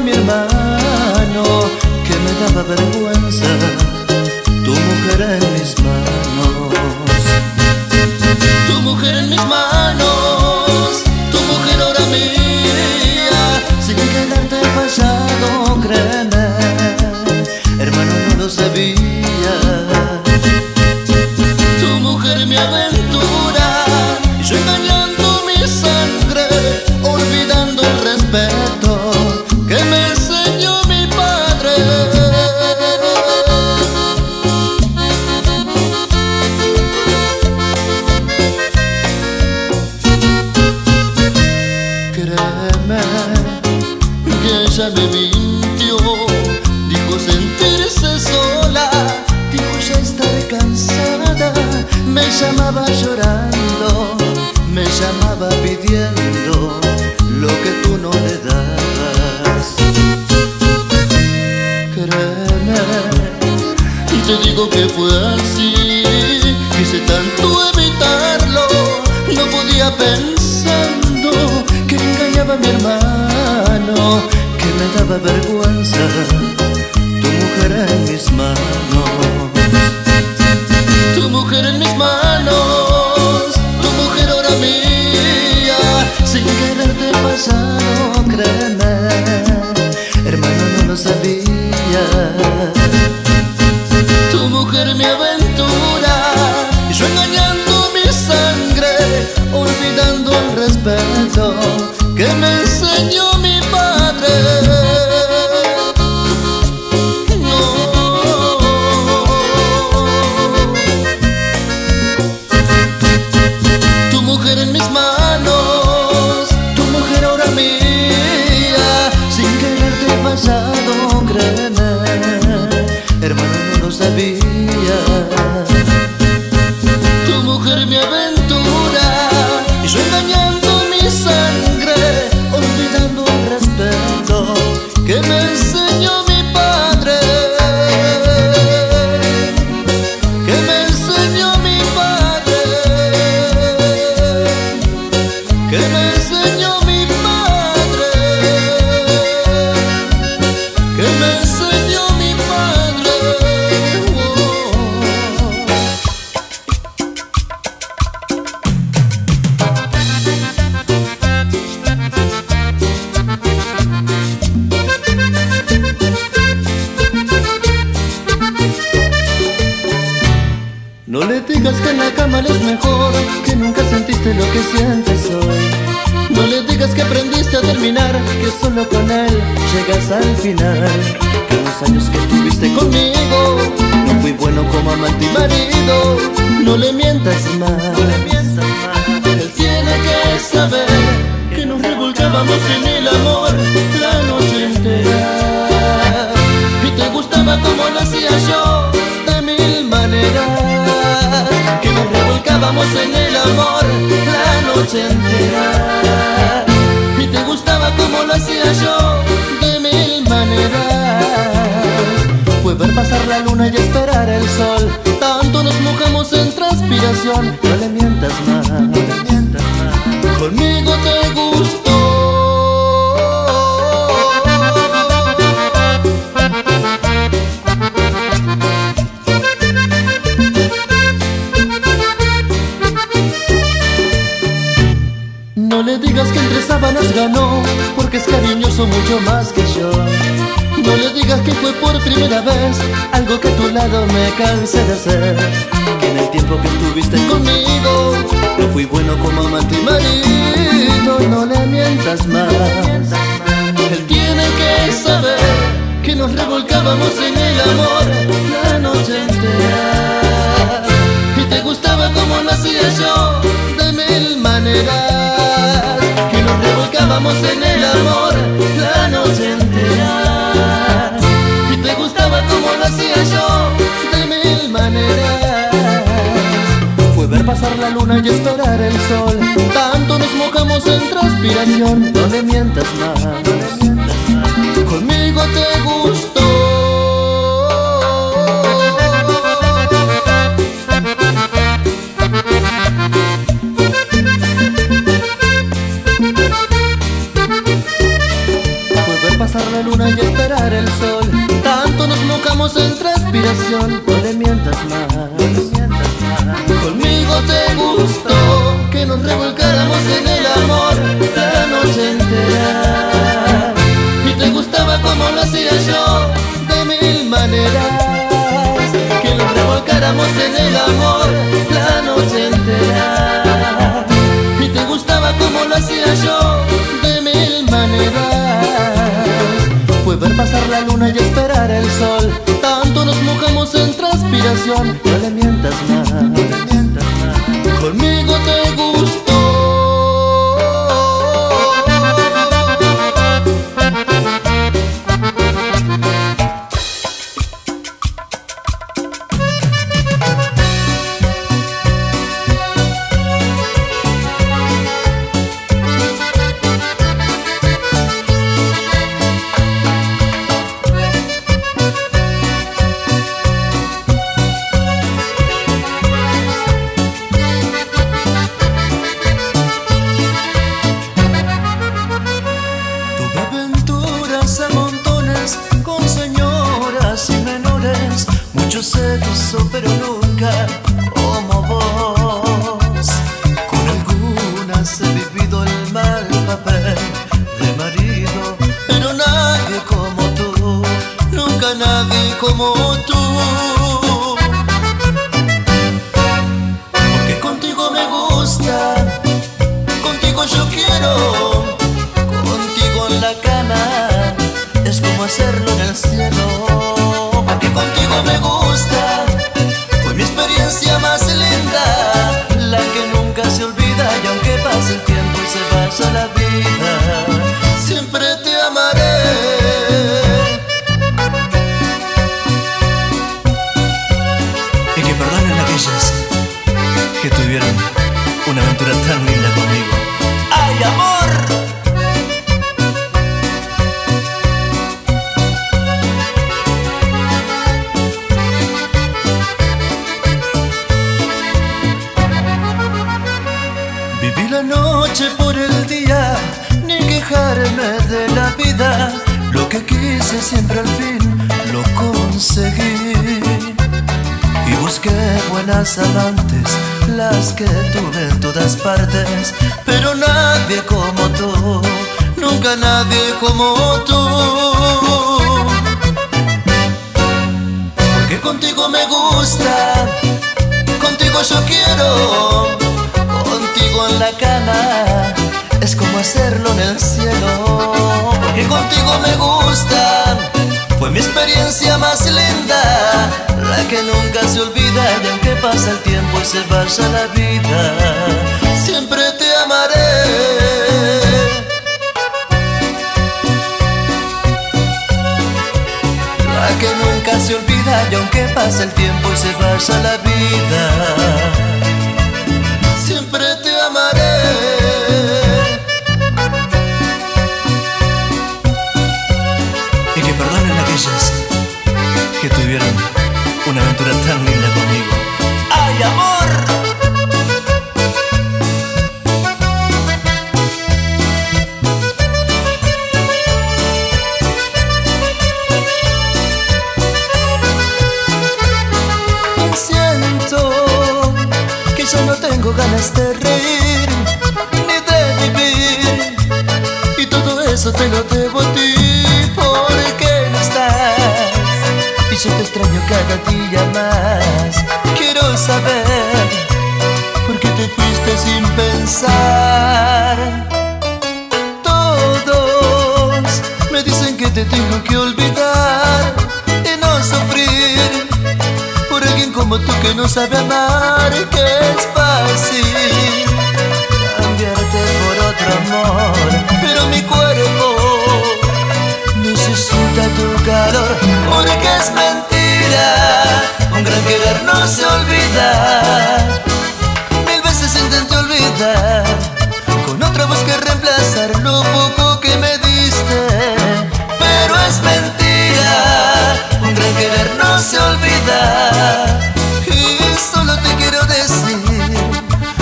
mi hermano que me daba vergüenza. Tu mujer en revolcábamos en el amor la noche entera. Y te gustaba como lo hacía yo, de mil maneras. Que nos revolcábamos en el amor la noche entera. Y te gustaba como lo hacía yo, de mil maneras. Fue ver pasar la luna y esperar el sol. Tanto nos mojamos en transpiración. No le mientas más. La luna y esperar el sol. Tanto nos mojamos en transpiración. No le mientas más. Te gustó que nos revolcáramos en el amor la noche entera. Y te gustaba como lo hacía yo de mil maneras. Que nos revolcáramos en el amor la luna y esperar el sol. Tanto nos mojamos en transpiración. No le mientas más. Conmigo te gustó. Hacerlo las que tuve en todas partes. Pero nadie como tú, nunca nadie como tú. Porque contigo me gusta, contigo yo quiero en la cama es como hacerlo en el cielo. Porque contigo me gusta, fue mi experiencia más linda, la que nunca se olvida y aunque pasa el tiempo y se vaya la vida, siempre te amaré. La que nunca se olvida y aunque pasa el tiempo y se vaya la vida que tuvieron una aventura tan linda conmigo. ¡Ay, amor! Siento que ya no tengo ganas de reír ni de vivir y todo eso te lo debo. Te extraño cada día más. Quiero saber por qué te fuiste sin pensar. Todos me dicen que te tengo que olvidar y no sufrir por alguien como tú que no sabe amar, que es fácil cambiarte por otro amor, pero mi cuerpo necesita tu calor porque es gran querer no se olvida. Olvidar Con otra voz que reemplazar lo poco que me diste. Pero es mentira Un gran querer no se olvida. Y solo te quiero decir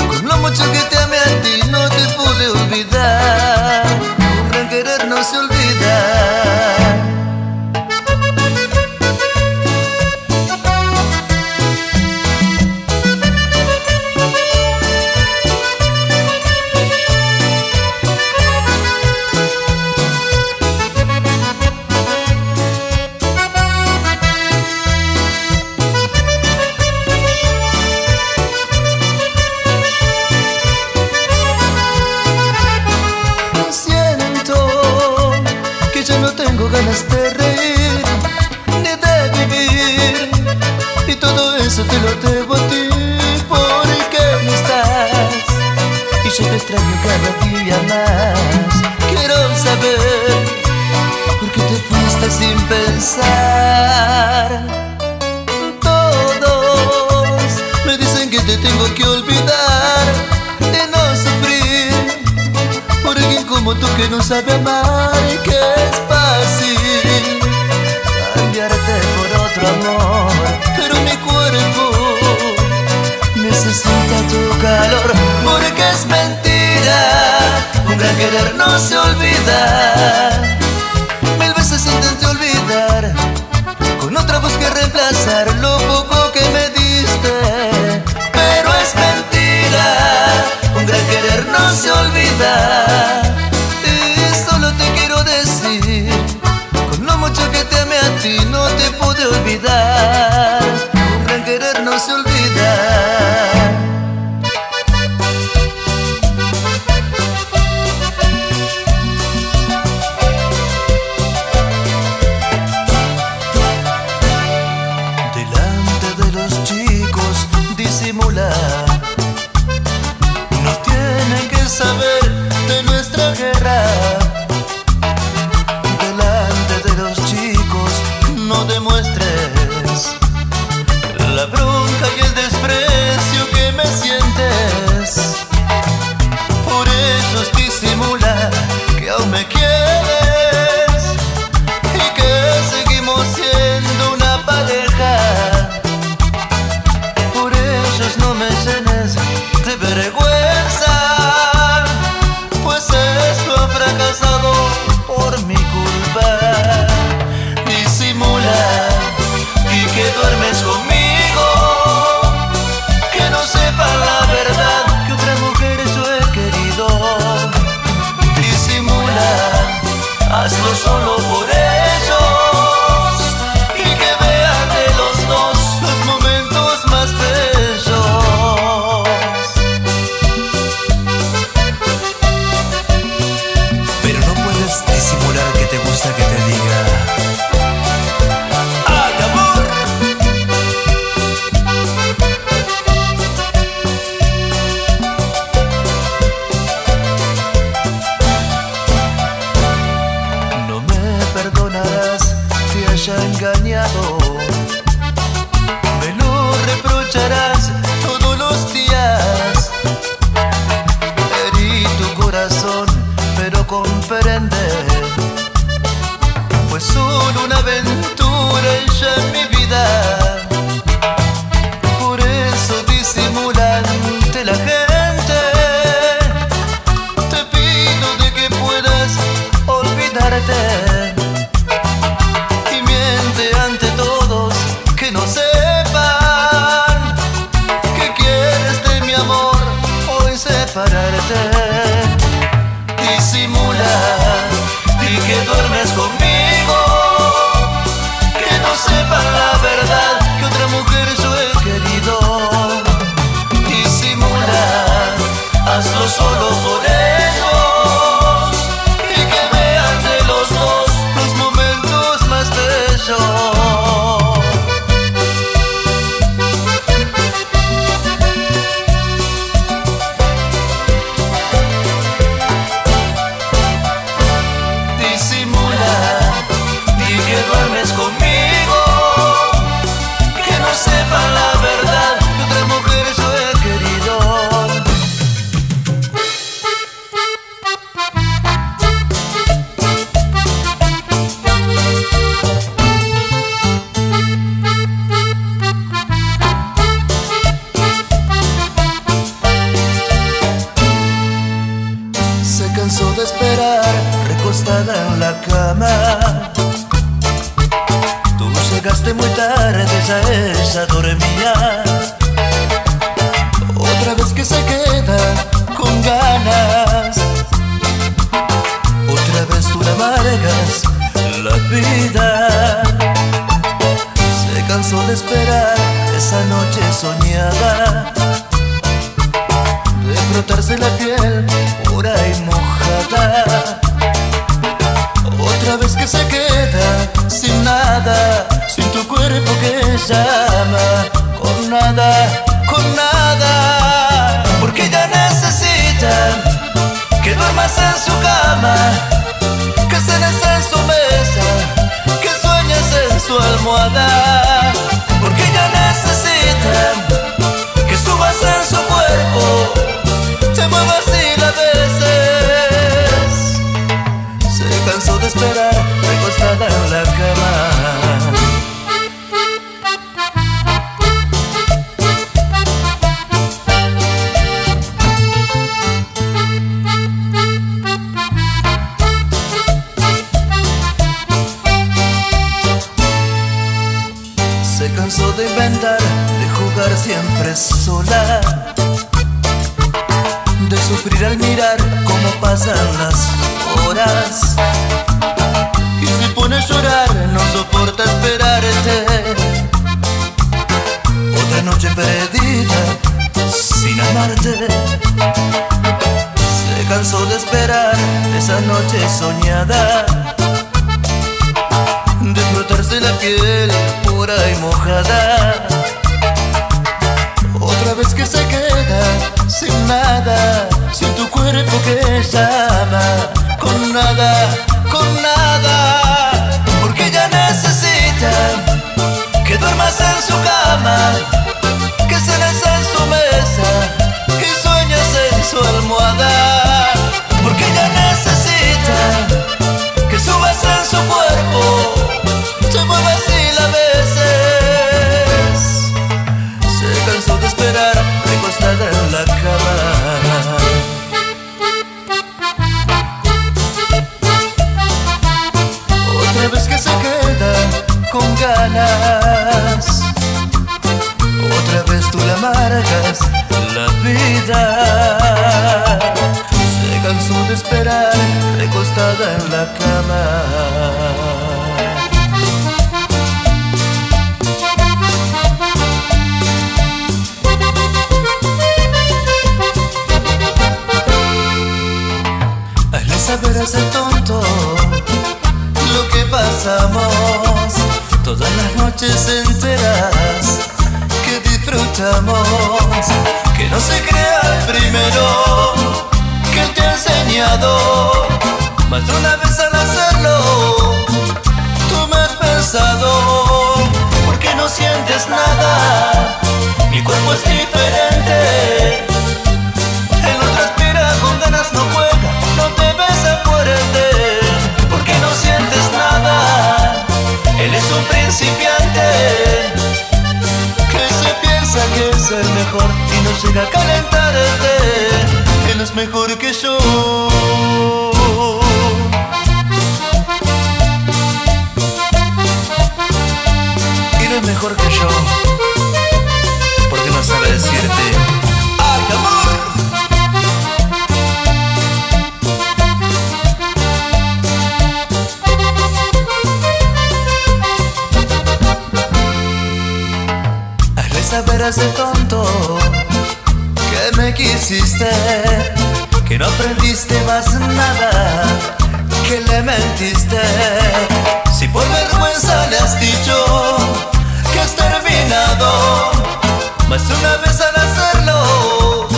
Con lo mucho que te amé a ti no te pude olvidar. Un gran querer no se olvida eso te ti porque no estás. Y yo te extraño cada día más. Quiero saber por qué te fuiste sin pensar. Todos me dicen que te tengo que olvidar. Y no sufrir por alguien como tú que no sabe amar que es cambiarte por otro amor, necesita tu calor, porque es mentira, un gran querer no se olvida. Mil veces intenté olvidar, con otra voz que reemplazar lo poco que me diste, pero es mentira, un gran querer no se olvida. no te pude olvidar. Un gran querer no se olvida. Noche soñada de frotarse la piel pura y mojada. Otra vez que se queda sin nada, sin tu cuerpo que llama, con nada, con nada. Porque ella necesita que duermas en su cama, Otra vez tú le amargas la vida. Se cansó de esperar recostada en la cama. Noches enteras que disfrutamos. Que no se crea el primero que te ha enseñado. Más de una vez al hacerlo, tú me has pensado. Porque no sientes nada, mi cuerpo es diferente. El otro aspira con ganas, no juega, no te besa fuerte. Él es un principiante. Que se piensa que es el mejor y no llega a calentarte. Él es mejor que yo. Y es mejor que yo. Porque no sabe decirte. Ese tonto que me quisiste, que no aprendiste más nada, que le mentiste. Si por vergüenza le has dicho que has terminado, más una vez al hacerlo,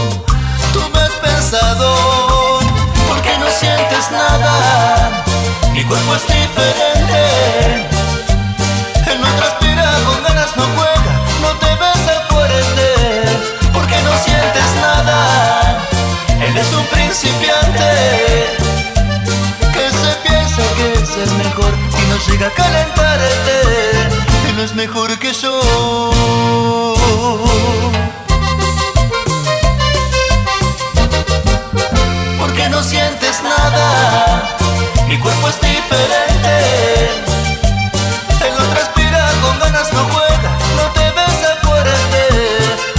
tú me has pensado, porque no sientes nada, mi cuerpo es diferente. que se piensa que es el mejor y no llega a calentarte y no es mejor que yo. Porque no sientes nada, mi cuerpo es diferente. Él no transpira, con ganas no juega, no te ves acuérdate,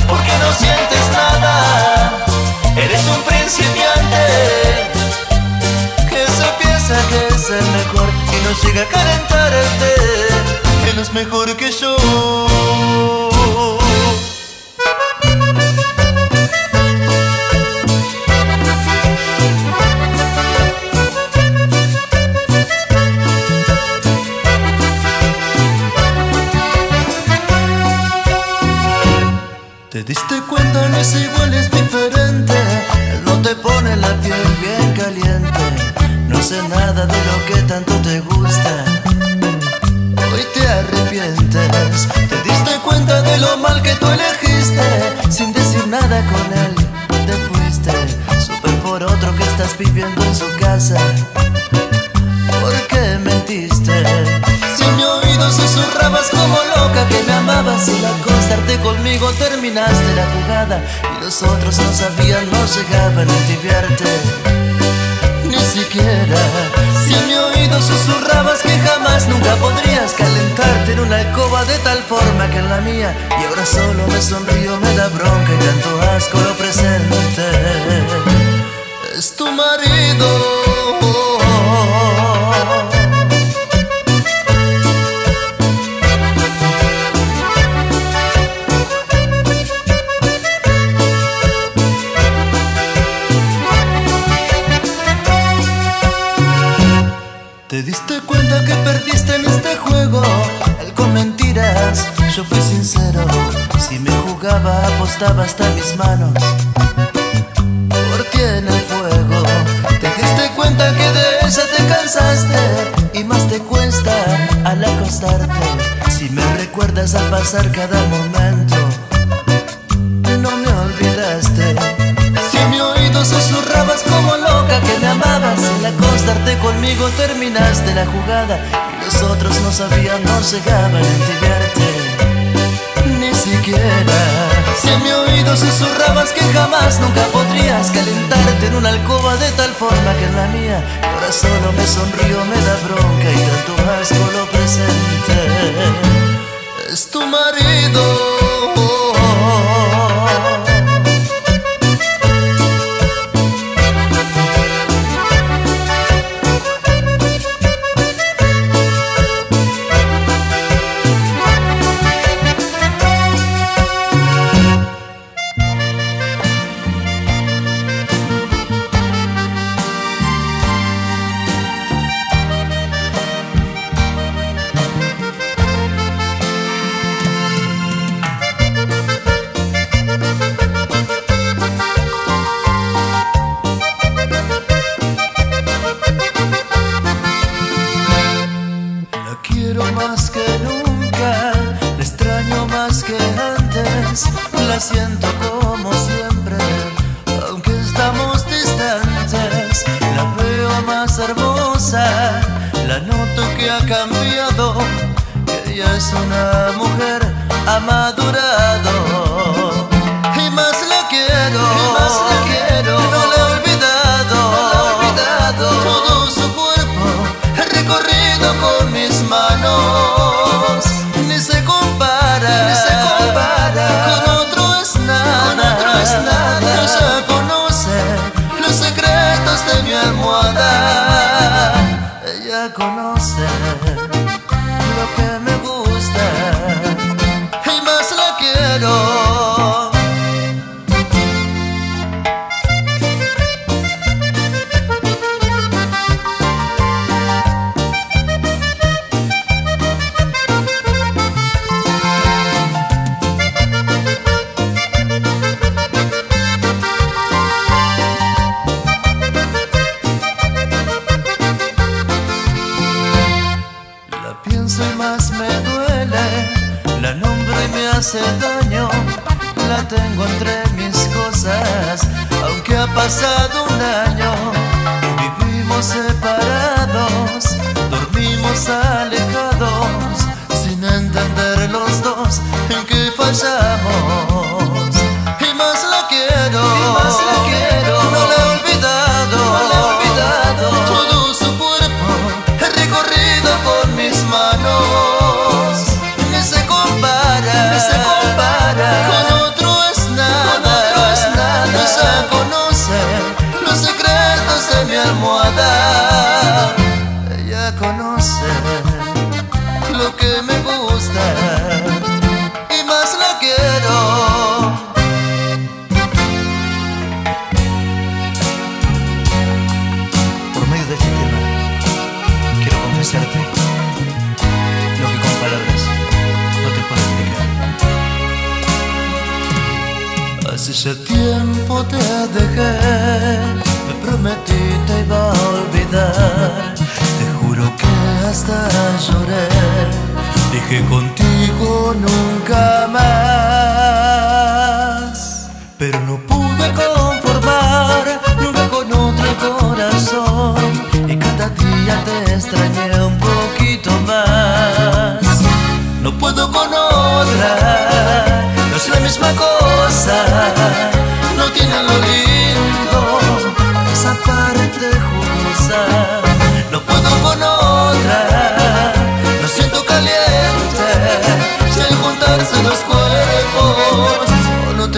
porque no sientes nada, eres un principiante que se piensa que es el mejor y no llega a calentar el té, que no es mejor que yo. ¿Te diste cuenta? No es igual, es diferente Pone la piel bien caliente. No sé nada de lo que tanto te gusta. Hoy te arrepientes. Te diste cuenta de lo mal que tú elegiste. Sin decir nada con él, te fuiste. Supe por otro que estás viviendo en su casa. ¿Por qué mentiste? Oído susurrabas como loca que me amabas y la acostarte conmigo terminaste la jugada. Y los otros no sabían, no llegaban a envidiarte ni siquiera si mi oído susurrabas que jamás nunca podrías calentarte en una alcoba de tal forma que en la mía. Y ahora solo me sonrío, me da bronca y tanto asco lo presente. Es tu marido jugaba apostaba hasta mis manos. Por ti en el fuego Te diste cuenta que de ella te cansaste Y más te cuesta al acostarte. Si me recuerdas al pasar cada momento No me olvidaste. Si mi oído susurrabas como loca que me amabas Al acostarte conmigo terminaste la jugada. Y los otros no sabían, no llegaban a entibiarte Ni siquiera Si en mi oído susurrabas que jamás nunca podrías calentarte en una alcoba de tal forma que en la mía. Ahora solo me sonrío, me da bronca y tanto asco lo presente. Es tu marido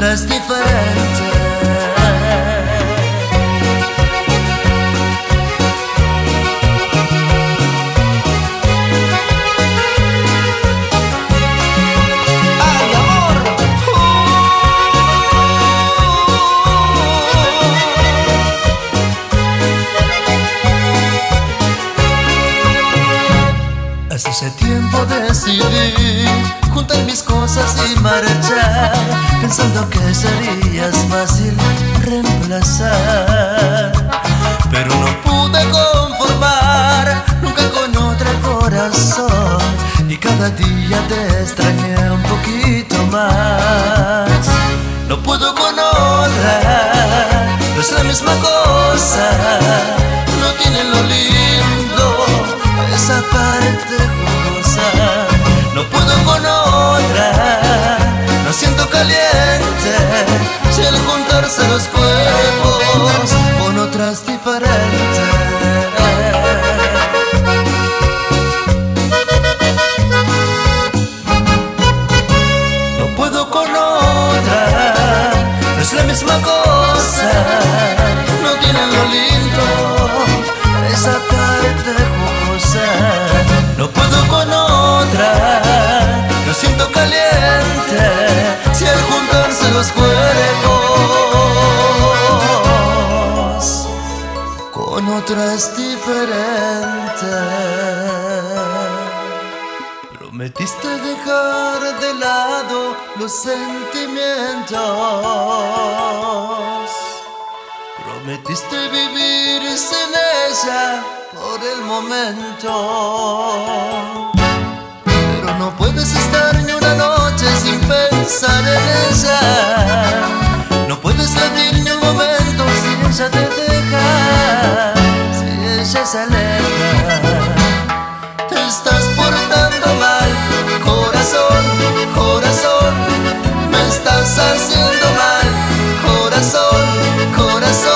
con otra pensando que serías fácil reemplazar. Pero no pude conformar nunca con otro corazón y cada día te extrañé un poquito más. No puedo con otra, no es la misma cosa, no tiene lo lindo, esa parte jugosa. No puedo con otra, siento caliente, si al juntarse los cuerpos con otras diferentes. No puedo con otra, no es la misma cosa, no tiene lo lindo, esa parte jugosa. No puedo con otra, no siento caliente, si al juntarse los cuerpos con otra es diferente. Prometiste dejar de lado los sentimientos. Prometiste vivir sin ella por el momento. No puedes estar ni una noche sin pensar en ella. No puedes latir ni un momento si ella te deja. Si ella se aleja. Te estás portando mal, corazón, corazón, me estás haciendo mal, corazón, corazón.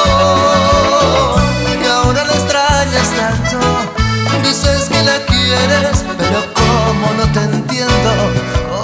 Te entiendo,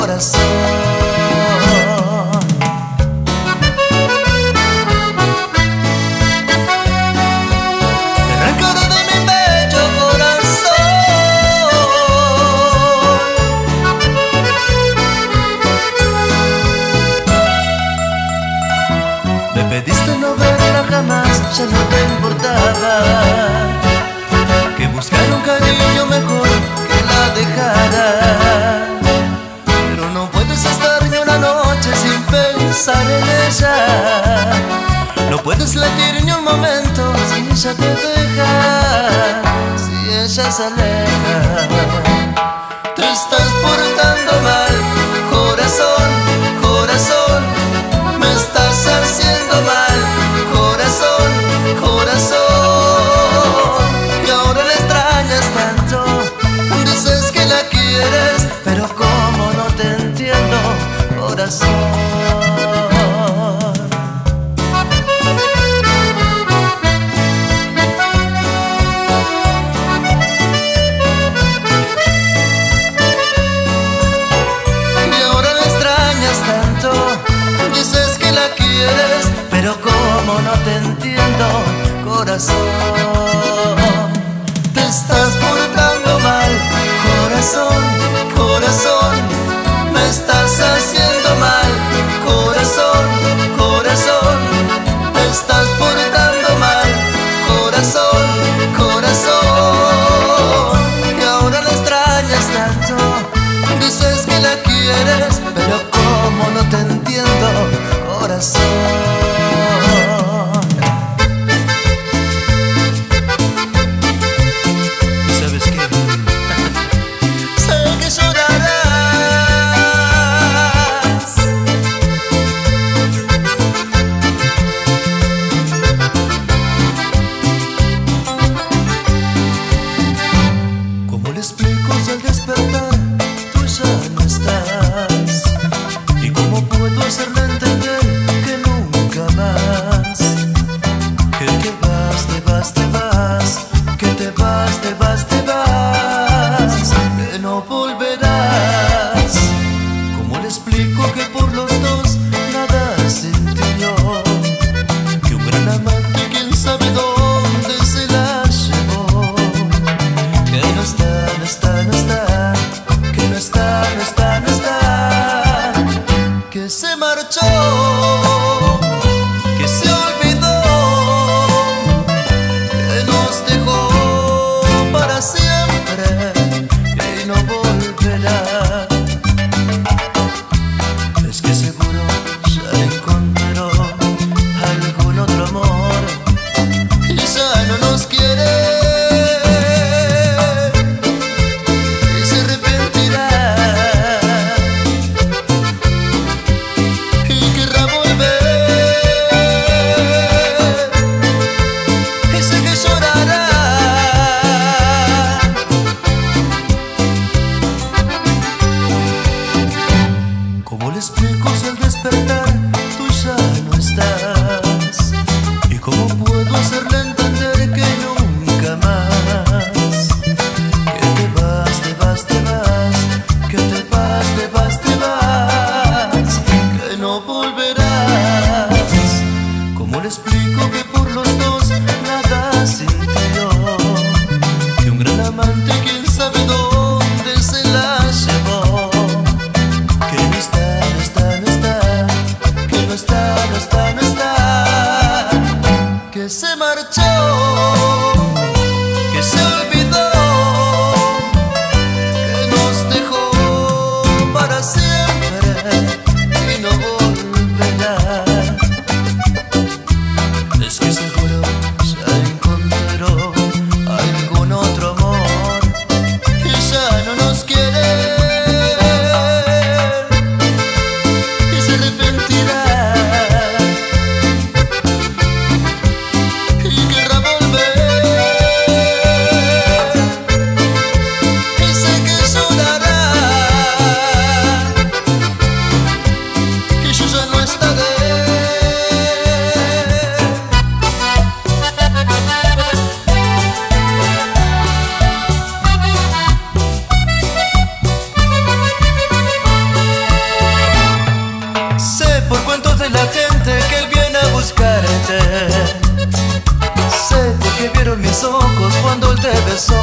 cuando él te besó.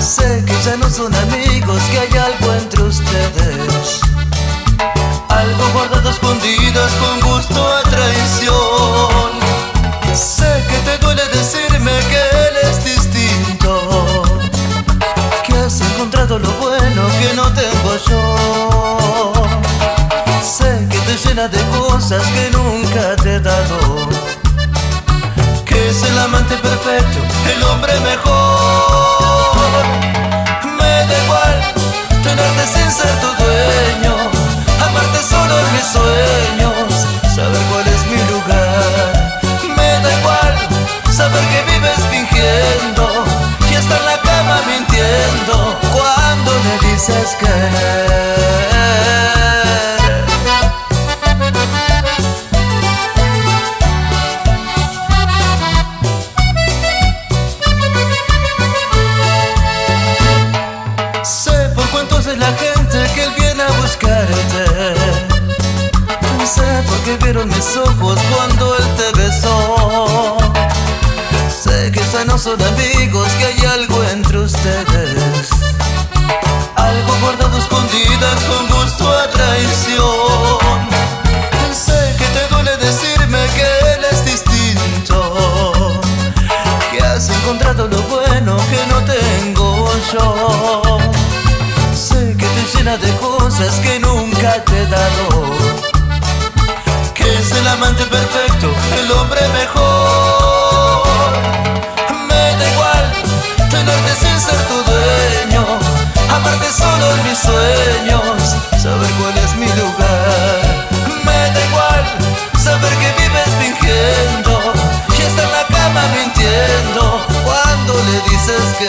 Sé que ya no son amigos, que hay algo entre ustedes. Algo guardado escondido es con gusto a traición. Sé que te duele decirme que él es distinto. Que has encontrado lo bueno que no tengo yo. Sé que te llena de cosas que nunca te he dado es el amante perfecto, el hombre mejor. Me da igual tenerte sin ser tu dueño, amarte solo en mis sueños, saber cuál es mi lugar. Me da igual saber que vives fingiendo y estar en la cama mintiendo cuando me dices que. con gusto a traición. Sé que te duele decirme que él es distinto, que has encontrado lo bueno que no tengo yo. Sé que te llena de cosas que nunca te he dado, que es el amante perfecto, el hombre mejor. solo en mis sueños, saber cuál es mi lugar. Me da igual saber que vives fingiendo y está en la cama mintiendo cuando le dices que.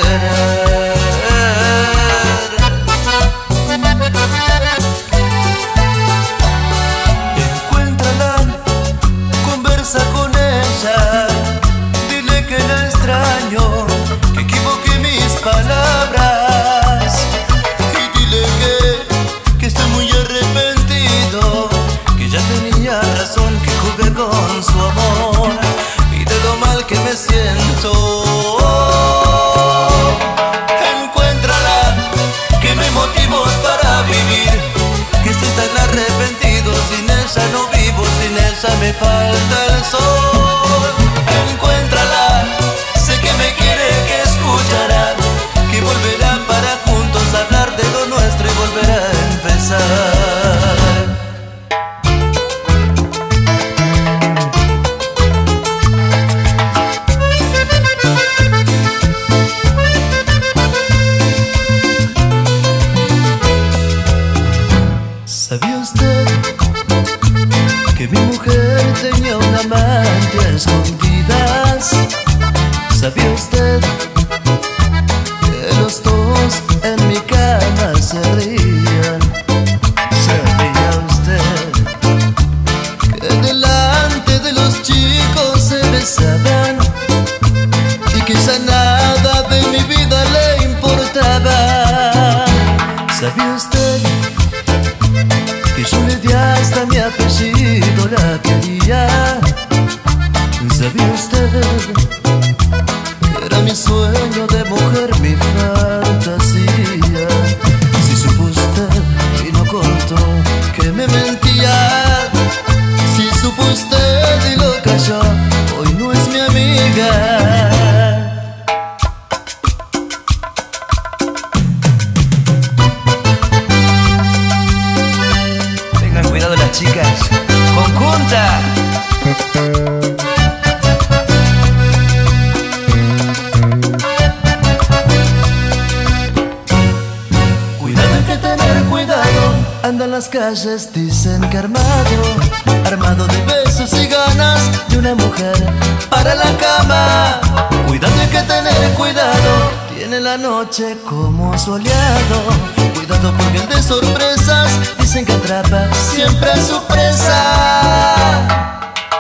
me falta el sol. Encuéntrala, sé que me quiere, que escuchará, que volverá para juntos hablar de lo nuestro y volverá a empezar.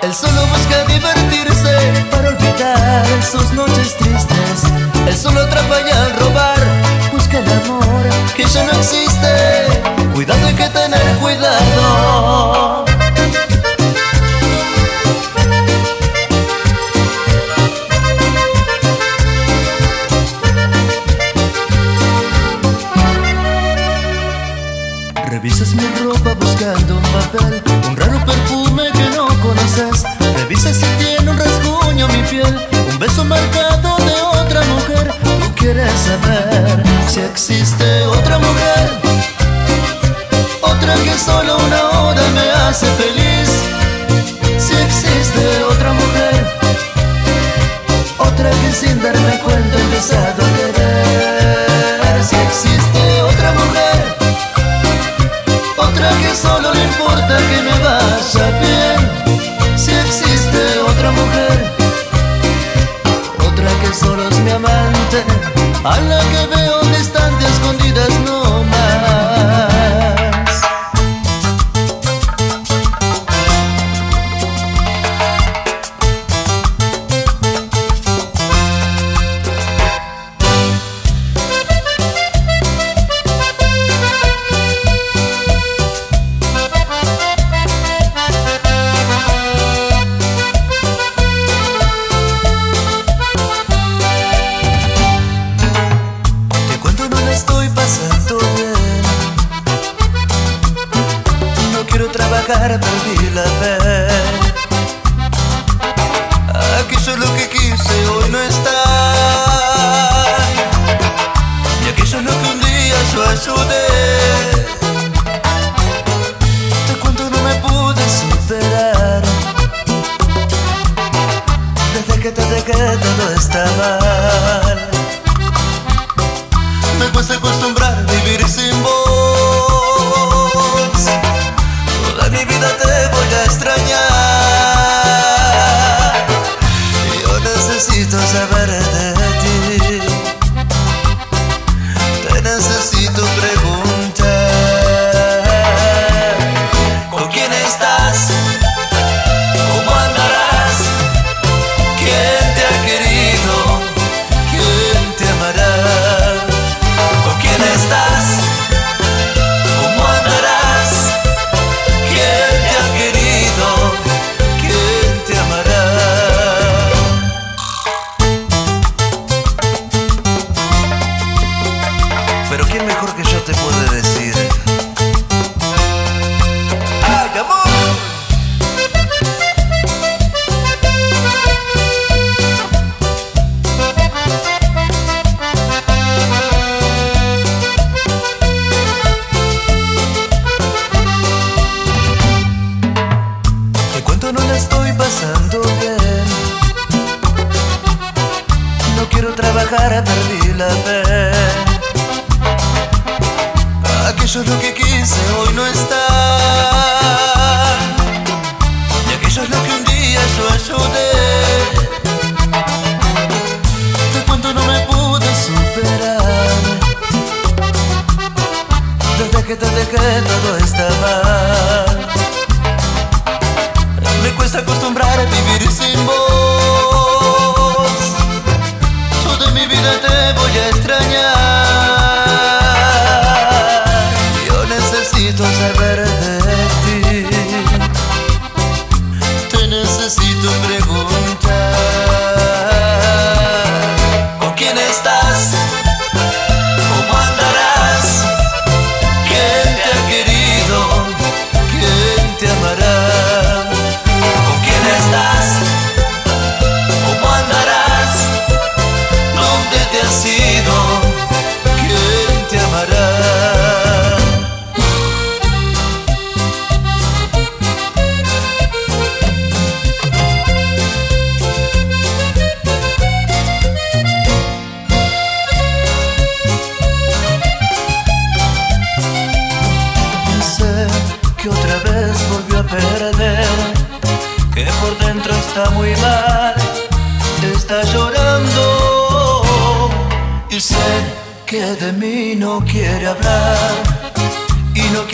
Él solo busca divertirse para olvidar sus noches tristes. Él solo atrapa y al robar busca el amor que ya no existe. Cuidado hay que tener cuidado. si existe otra mujer, otra que solo una hora me hace feliz. Si existe otra mujer, otra que sin darme cuenta he empezado a querer. Si existe otra mujer, otra que solo le importa que me vaya bien. Si existe otra mujer, otra que solo es mi amante. A la escondidas não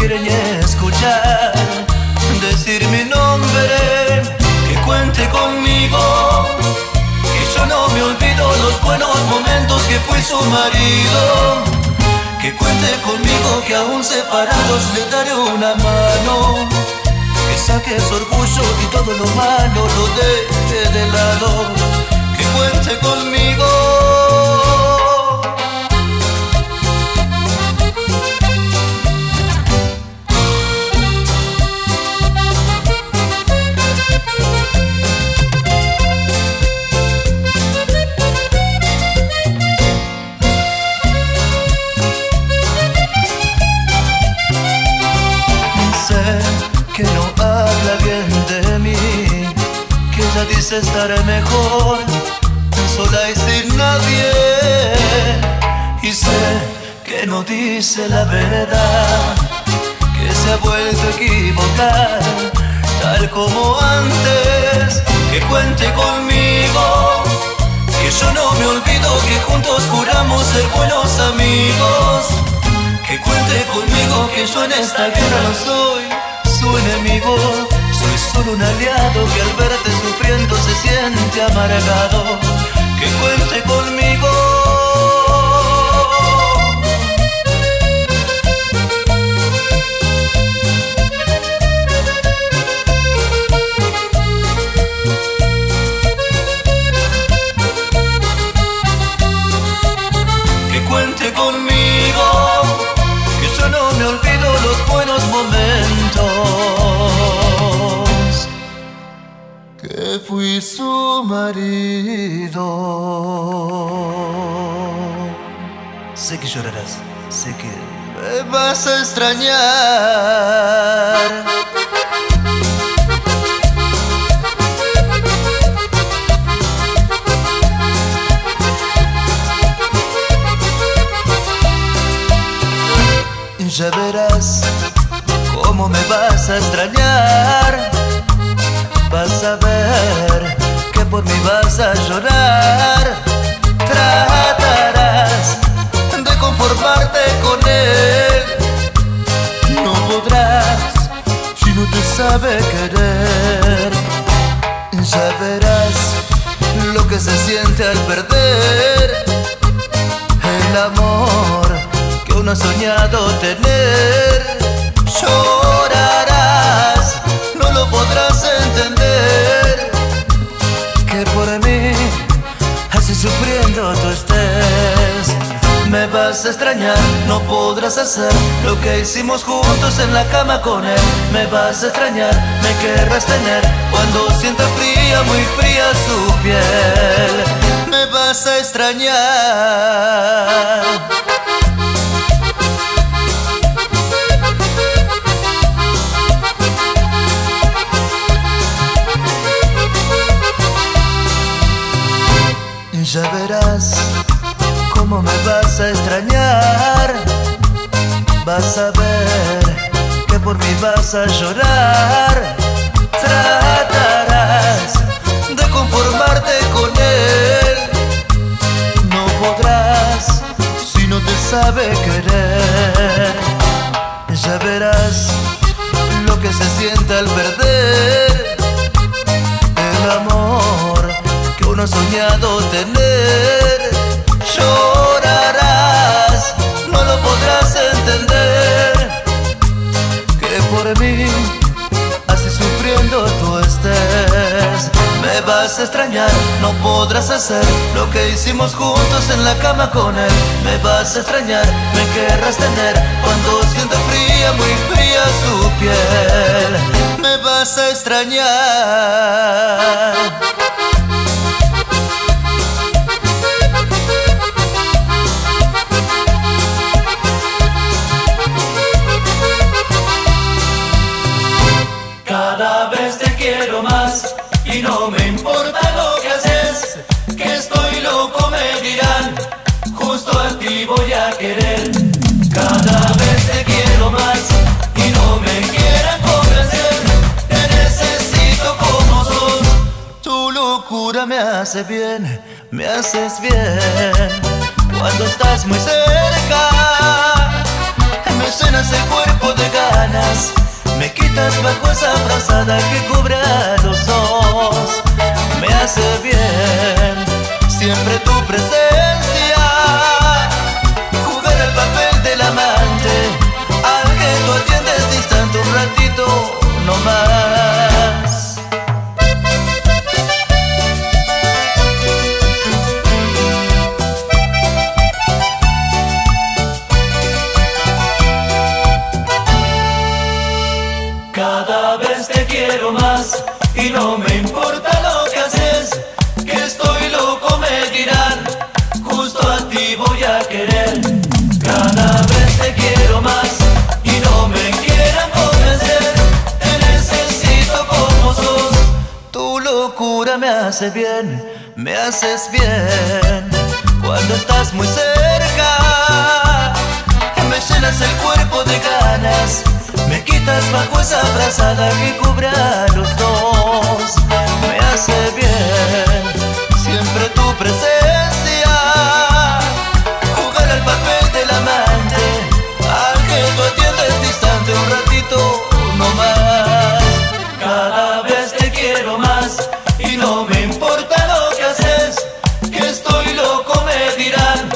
y no quiere ni escuchar decir mi nombre, que cuente conmigo. Que yo no me olvido los buenos momentos que fui su marido. Que cuente conmigo que aún separados le daré una mano Que saque su orgullo y todo lo malo lo deje de lado Que cuente conmigo dice estar mejor, sola y sin nadie. Y sé que no dice la verdad, que se ha vuelto a equivocar, tal como antes, que cuente conmigo. Que yo no me olvido que juntos juramos ser buenos amigos. Que cuente conmigo que yo en esta guerra no soy su enemigo Solo un aliado que al verte sufriendo se siente amargado Que cuente conmigo Sé que llorarás, sé que me vas a extrañar. Al perder el amor que uno ha soñado tener. Llorarás, no lo podrás extrañar, no podrás hacer lo que hicimos juntos en la cama con él. Me vas a extrañar, me querrás tener cuando sienta fría, muy fría su piel. Me vas a extrañar. Ya verás cómo me vas a extrañar. Vas a ver que por mí vas a llorar. Tratarás de conformarte con él. No podrás si no te sabe querer. Ya verás lo que se siente al perder el amor que uno ha soñado tener. Llorarás, entender. Que por mí, así sufriendo tú estés. Me vas a extrañar, no podrás hacer lo que hicimos juntos en la cama con él. Me vas a extrañar, me querrás tener cuando sienta fría, muy fría su piel. Me vas a extrañar. Me hace bien, me haces bien. Cuando estás muy cerca Me llenas el cuerpo de ganas. Me quitas bajo esa frazada que cubre a los dos. Me hace bien Siempre tu presencia. Jugar el papel del amante Al que tú atiendes distante un ratito no más no me importa lo que haces, que estoy loco me dirán, justo a ti voy a querer. Cada vez te quiero más y no me quieran convencer, te necesito como sos. Tu locura me hace bien, me haces bien Cuando estás muy cerca Me llenas el cuerpo de ganas Me quitas bajo esa frazada que cubre a los dos. Me hace bien Siempre tu presencia. Jugar al papel del amante Al que tú atiendes distante un ratito no más. Cada vez te quiero más y no me importa lo que haces, que estoy loco me dirán,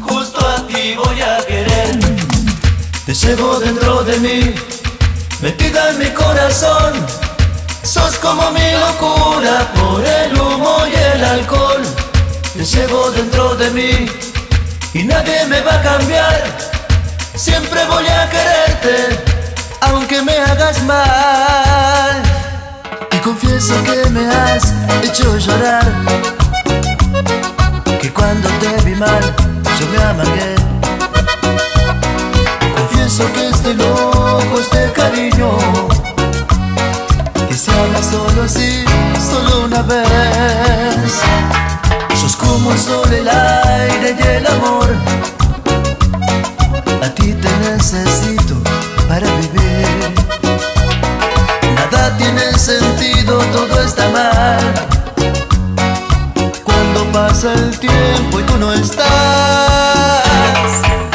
justo a ti voy a querer. Te llevo dentro metida en mi corazón. Sos como mi locura por el humo y el alcohol. Te llevo dentro de mí y nadie me va a cambiar. Siempre voy a quererte, aunque me hagas mal. Y confieso que me has hecho llorar. Que cuando te vi mal, yo me amargué. Confieso que este loco, este cariño Que se habla solo así, solo una vez. Sos como el sol, el aire y el amor. A ti te necesito para vivir. Nada tiene sentido, todo está mal. Cuando pasa el tiempo y tú no estás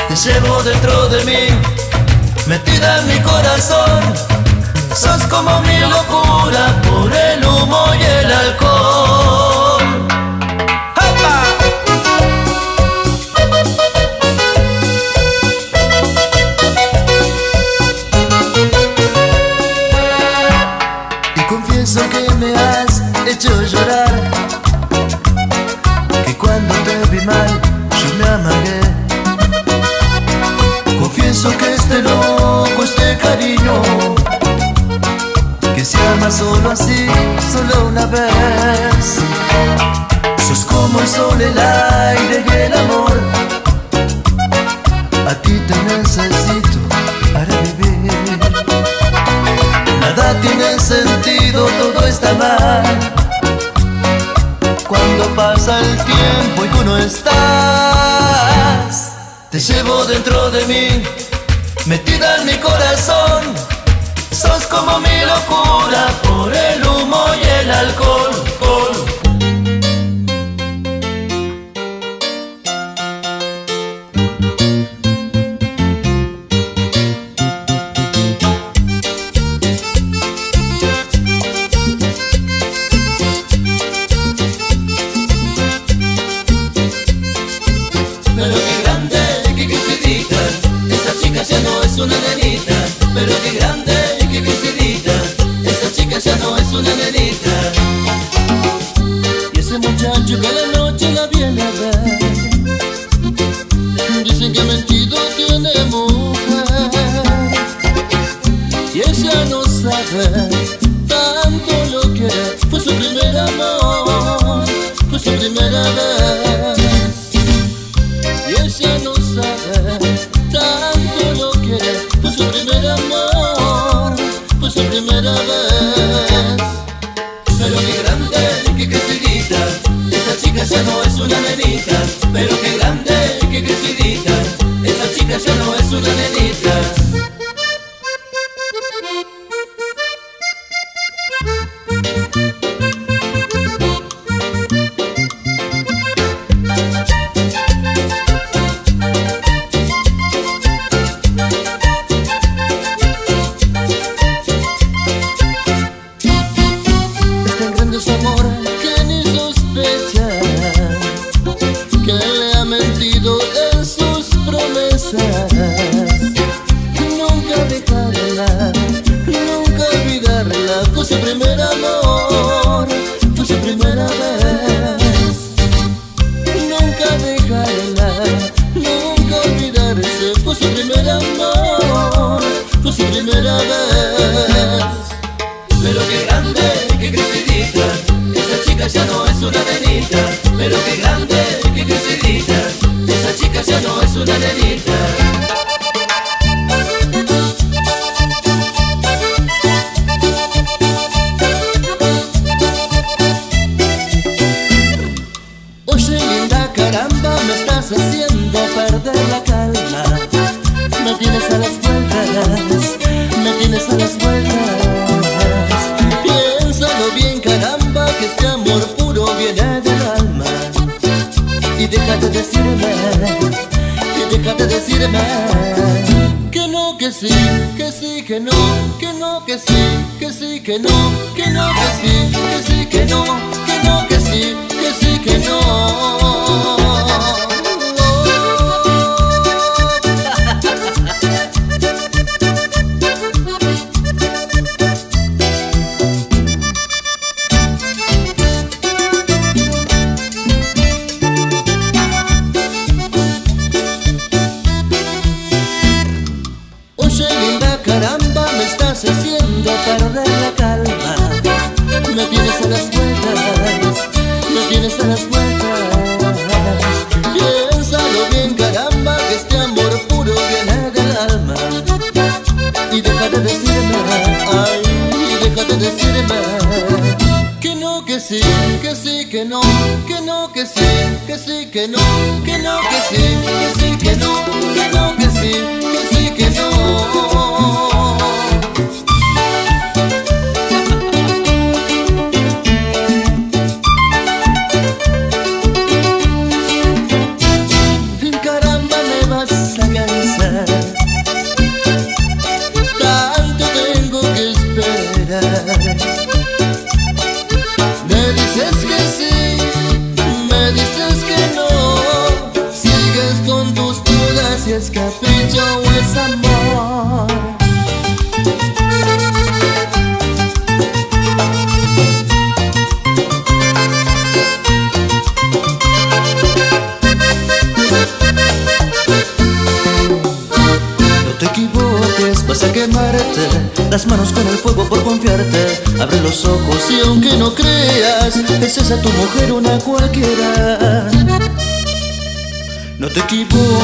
Te llevo dentro de mí, metida en mi corazón Sos como mi locura por el humo y el alcohol. Y confieso que solo así, solo una vez. Sos como el sol, el aire y el amor. A ti te necesito para vivir. Nada tiene sentido, todo está mal. Cuando pasa el tiempo y tú no estás, te llevo dentro de mí, metida en mi corazón Sos como mi locura por el humo y el alcohol. Música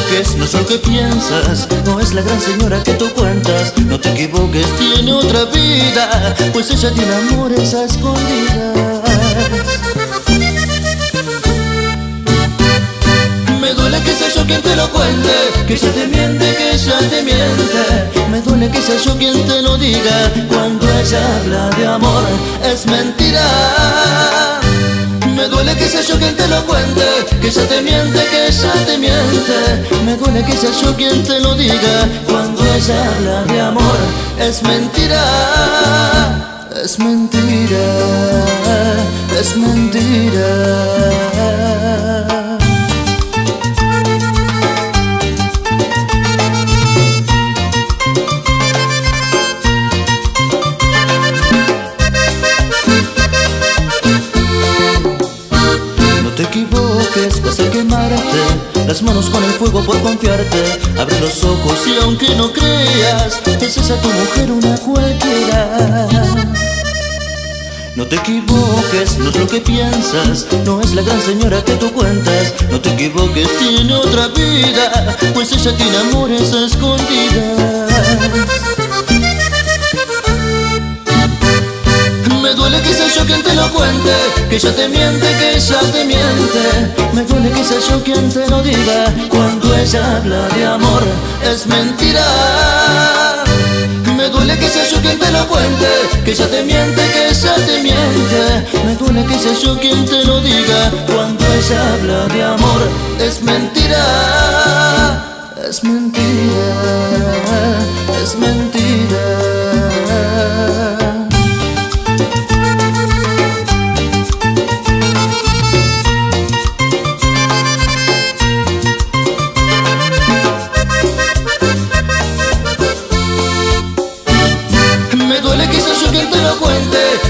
equivoques, no soy que piensas No es la gran señora que tú cuentas No te equivoques, tiene otra vida Pues ella tiene amores a escondidas. Me duele que sea yo quien te lo cuente Que ella te miente, que ella te miente. Me duele que sea yo quien te lo diga Cuando ella habla de amor, es mentira duele que sea yo quien te lo cuente Que ella te miente, que ella te miente Me duele que sea yo quien te lo diga Cuando ella habla de amor es mentira es mentira, es mentira. Las manos con el fuego por confiarte. Abre los ojos y aunque no creas Es esa tu mujer una cualquiera. No te equivoques, no es lo que piensas No es la gran señora que tú cuentas. No te equivoques, tiene otra vida Pues ella tiene amores escondidas duele sea yo quien te lo cuente Que ella te miente, que ella te miente. Me duele sea yo quien te lo diga Cuando ella habla de amor es mentira. Me duele que sea yo quien te lo cuente Que ella te miente, que ella te miente. Me duele que sea yo quien te lo diga Cuando ella habla de amor es mentira. Es mentira, es mentira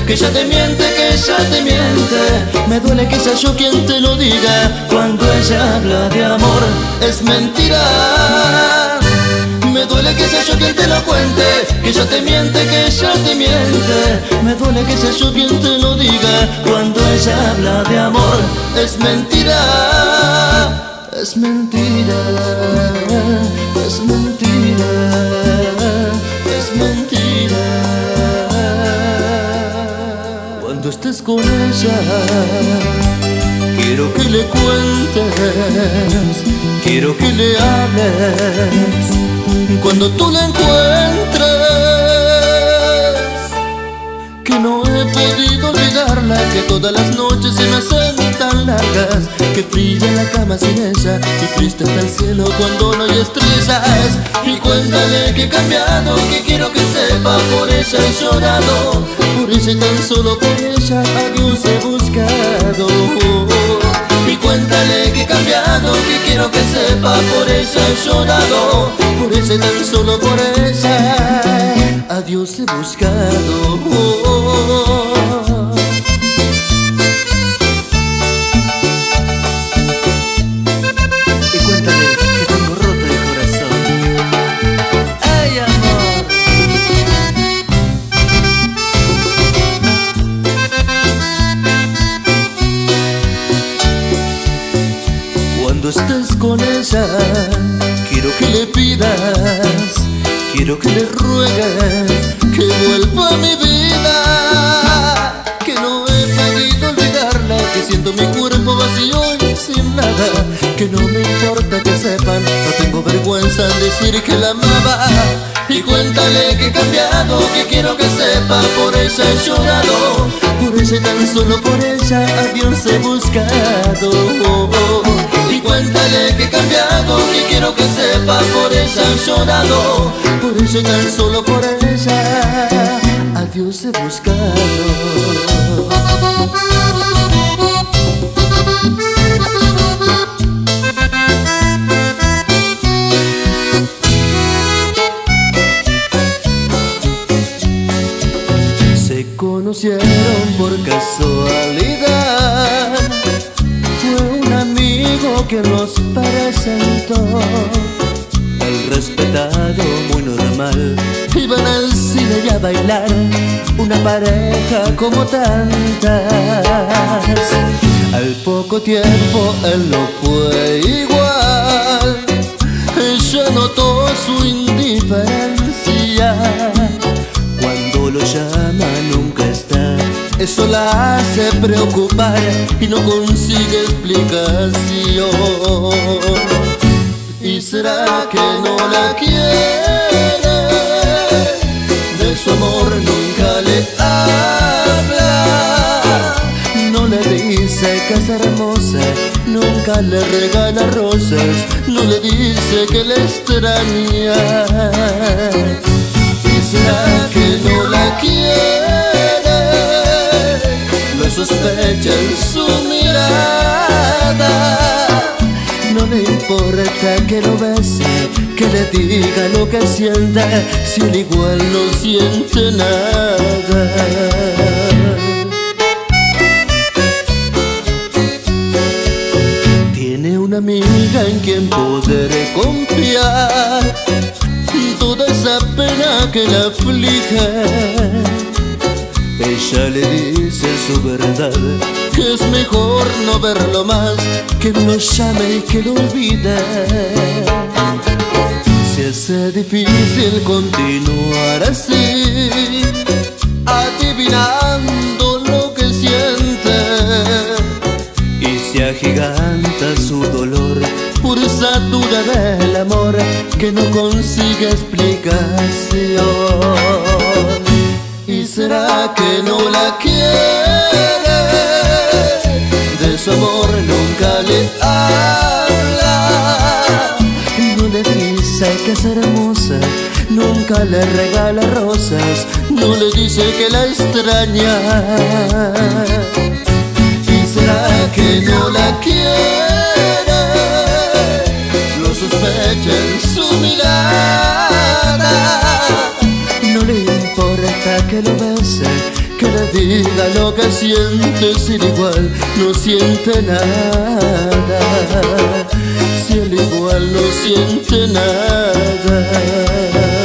que ella te miente, que ella te miente. Me duele que sea yo quien te lo diga. Cuando ella habla de amor, es mentira. Me duele que sea yo quien te lo cuente, que ella te miente, que ella te miente. Me duele que sea yo quien te lo diga. Cuando ella habla de amor, es mentira. Es mentira, con ella. Quiero que le cuentes, quiero que le hables. Cuando tú la encuentres, que no he podido olvidarla, que todas las noches se me sin ella y triste está el cielo cuando no hay estrellas. Y cuéntale que he cambiado, que quiero que sepa, por ella he llorado, por ella tan solo por ella a Dios he buscado. Y cuéntale que he cambiado, que quiero que sepa, por ella he llorado, por ella tan solo por ella a Dios he buscado. Quiero que le ruegues que vuelva a mi vida. Que no he podido olvidarla, que siento mi cuerpo vacío y sin nada. Que no me importa que sepan, no tengo vergüenza en decir que la amaba. Y cuéntale que he cambiado, que quiero que sepa, por ella he llorado. Por ella tan solo por ella a Dios he buscado. Cuéntale que he cambiado, que quiero que sepa, por ella he llorado. Por ella y tan solo por ella a Dios he buscado. por que nos presentó. El respetado, muy normal. Iban al cine y a bailar. Una pareja como tantas. Al poco tiempo él no fue igual. Ella notó su indiferencia. Cuando lo nunca eso la hace preocupar y no consigue explicación. ¿Y será que no la quiere? De su amor nunca le habla. No le dice que es hermosa, nunca le regala rosas, no le dice que le extraña. ¿Y será que no la quiere? Sospecha en su mirada no le importa que lo bese, que le diga lo que siente, si él igual no siente nada. Tiene una amiga en quien poder confiar toda esa pena que la aflige ella le dice su verdad, que es mejor no verlo más, que no llame y que lo olvide. Si es difícil continuar así, adivinando lo que siente, y se agiganta su dolor por esa duda del amor que no consigue explicación. ¿Y será que no la quiere? De su amor nunca le habla. No le dice que es hermosa, nunca le regala rosas, no le dice que la extraña. ¿Y será que no la quiere? Lo sospecha en su mirada que lo bese, que le diga lo que siente si el igual no siente nada, si el igual no siente nada.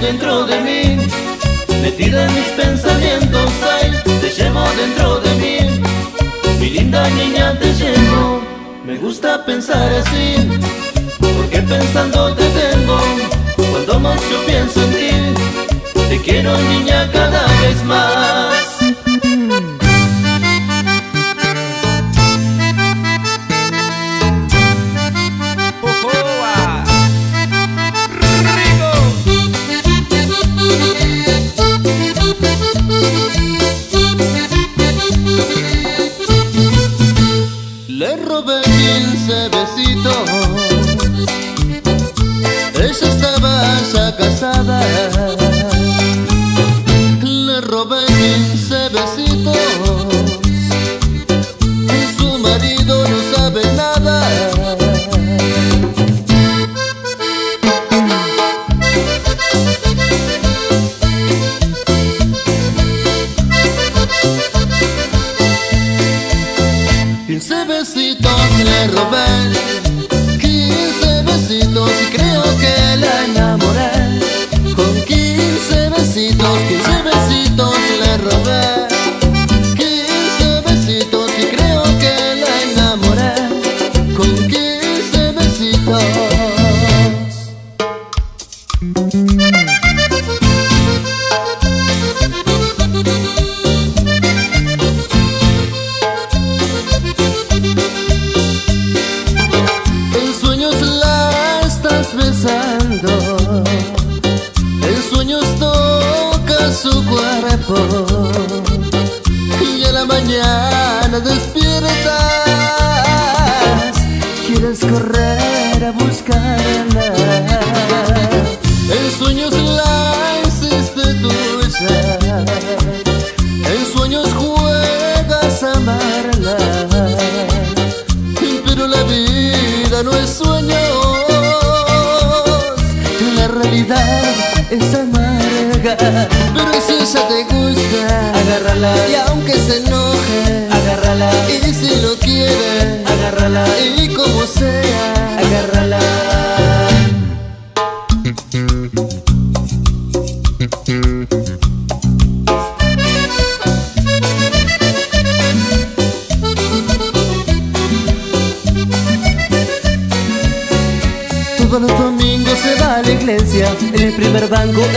Dentro de mí, metida en mis pensamientos, ay, te llevo dentro de mí, mi linda niña te llevo, me gusta pensar así, porque pensando te tengo, cuando más yo pienso en ti, te quiero niña cada vez más. bebecito.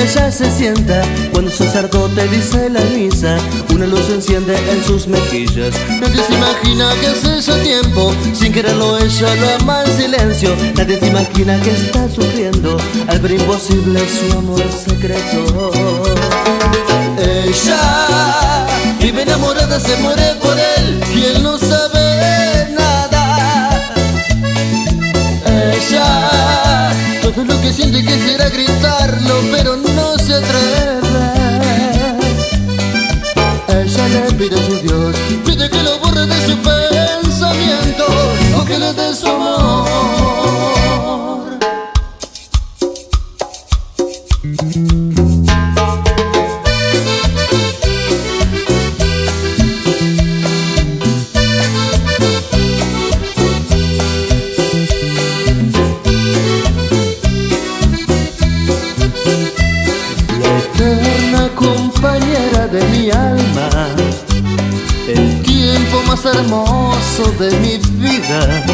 Ella se sienta Cuando el sacerdote dice la misa. Una luz enciende en sus mejillas. Nadie se imagina que hace ya tiempo. Sin quererlo ella lo ama en silencio. Nadie se imagina que está sufriendo. Al ver imposible su amor secreto. Ella vive enamorada, se muere por él Y él no sabe nada. Ella todo lo que siente quisiera gritarlo Pero atreve Ella le pide a su Dios Pide que lo borre de su pensamiento O que le dé su amor de mi vida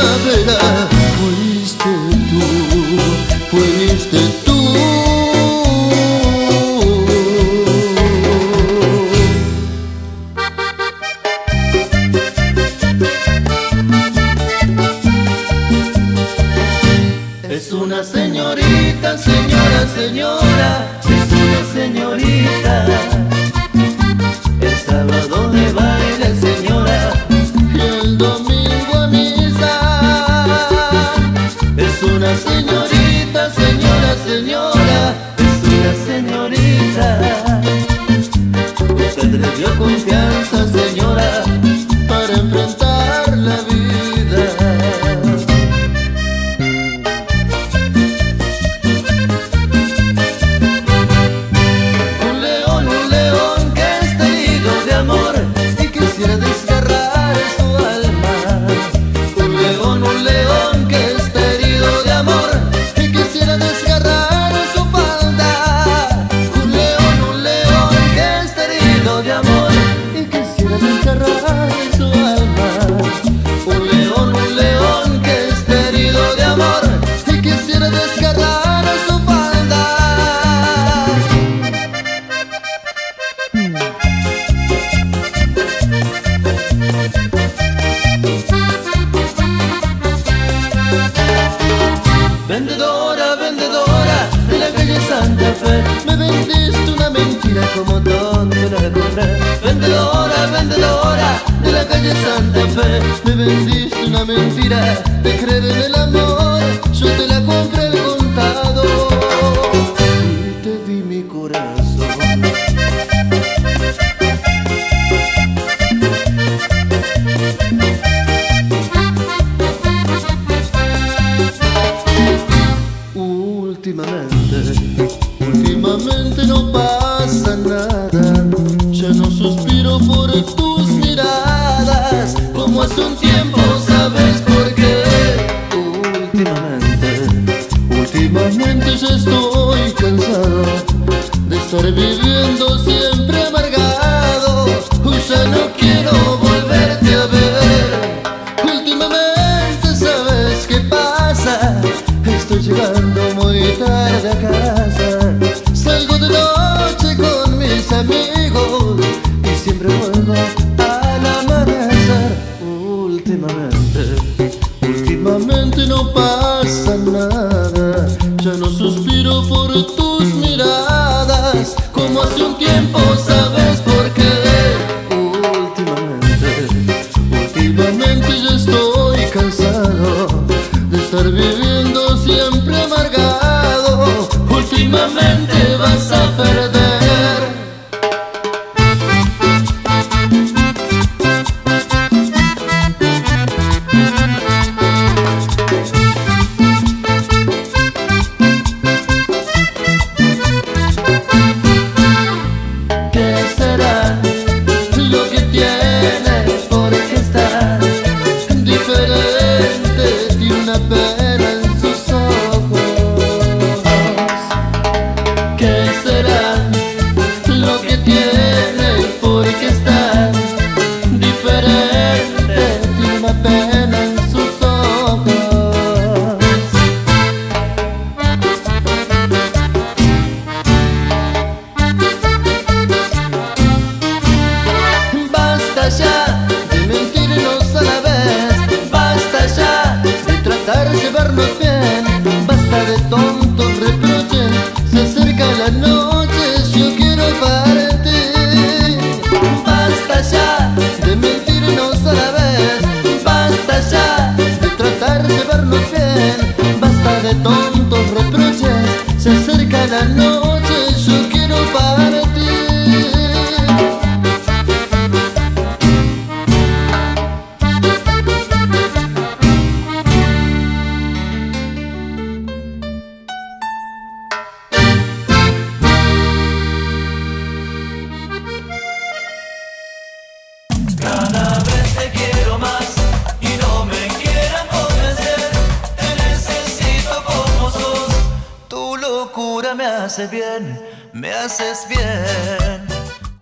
fuiste tú,